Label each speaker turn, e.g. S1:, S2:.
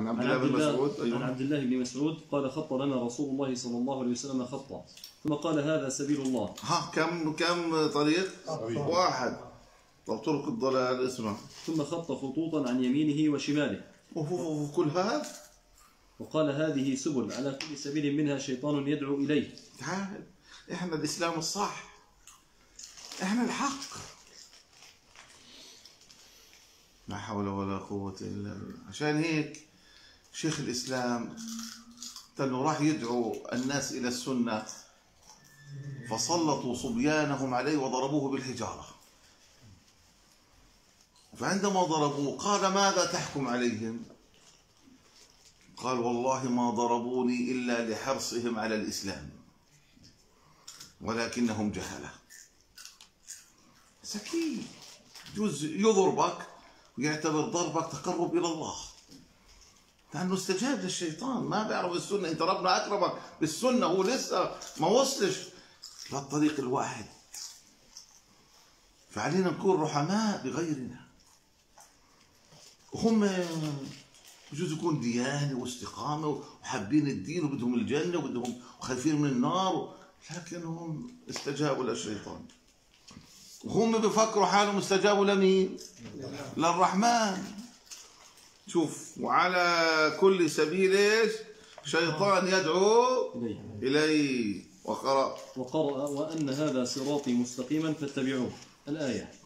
S1: عن عبد
S2: عن
S1: الله بن مسعود
S2: عن
S1: أيوه
S2: عبد الله بن مسعود قال خط لنا رسول الله صلى الله عليه وسلم خطا. ثم قال هذا سبيل الله.
S1: ها كم كم طريق؟ واحد. طب طرق الضلال اسمع.
S2: ثم خط خطوطا عن يمينه وشماله.
S1: كل هذا؟
S2: وقال هذه سبل على كل سبيل منها شيطان يدعو إليه.
S1: تعال إحنا الإسلام الصح. إحنا الحق. لا حول ولا قوة إلا بالله. عشان هيك شيخ الإسلام انه راح يدعو الناس إلى السنة فسلطوا صبيانهم عليه وضربوه بالحجارة. فعندما ضربوه قال ماذا تحكم عليهم؟ قال والله ما ضربوني إلا لحرصهم على الإسلام ولكنهم جهلة. سكين. يضربك ويعتبر ضربك تقرب إلى الله. لأنه استجاب للشيطان. ما بيعرف السنة. أنت ربنا أكرمك بالسنة هو لسه ما وصلش. للطريق الواحد. فعلينا نكون رحماء بغيرنا. هم بجوز يكون ديانة واستقامة وحابين الدين وبدهم الجنة وبدهم وخايفين من النار لكنهم استجابوا للشيطان. وهم بفكروا حالهم استجابوا لمين؟ للرحمن. شوف وعلى كل سبيل إيش؟ شيطان يدعو
S2: إليه.
S1: إليه. وقرأ.
S2: وقرأ وأن هذا صراطي مستقيما فاتبعوه. الآية.